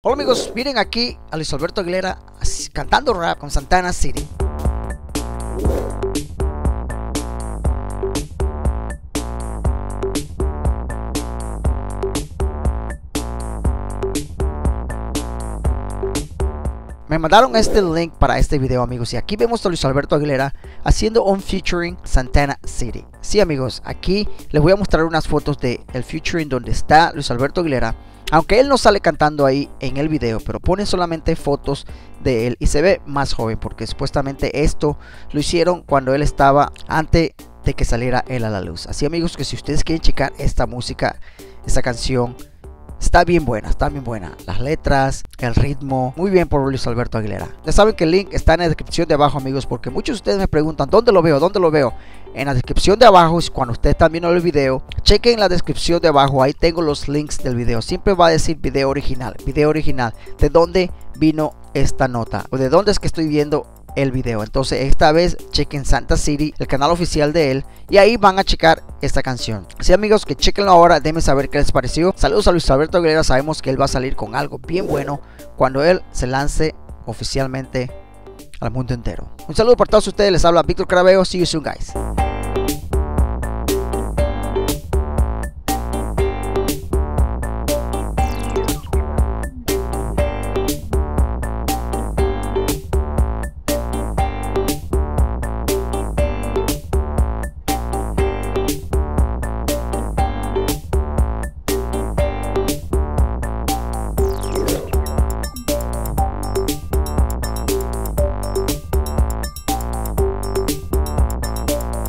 Hola amigos, miren aquí a Luis Alberto Aguilera cantando rap con Santana City. Me mandaron este link para este video amigos y aquí vemos a Luis Alberto Aguilera haciendo un featuring Santana City. Sí amigos, aquí les voy a mostrar unas fotos de el featuring donde está Luis Alberto Aguilera. Aunque él no sale cantando ahí en el video, pero pone solamente fotos de él y se ve más joven porque supuestamente esto lo hicieron cuando él estaba antes de que saliera él a la luz. Así amigos que si ustedes quieren checar esta música, esta canción Está bien buena, está bien buena. Las letras, el ritmo, muy bien por Luis Alberto Aguilera. Ya saben que el link está en la descripción de abajo, amigos, porque muchos de ustedes me preguntan, ¿dónde lo veo? ¿Dónde lo veo? En la descripción de abajo, cuando ustedes están viendo el video, chequen la descripción de abajo, ahí tengo los links del video. Siempre va a decir video original, video original, de dónde vino esta nota, o de dónde es que estoy viendo el video. Entonces esta vez chequen Santa City, el canal oficial de él, y ahí van a checar esta canción. Así amigos que chequenlo ahora, déjenme saber qué les pareció. Saludos a Luis Alberto Aguilera, sabemos que él va a salir con algo bien bueno cuando él se lance oficialmente al mundo entero. Un saludo para todos ustedes, les habla Víctor Carabeo, see you soon guys.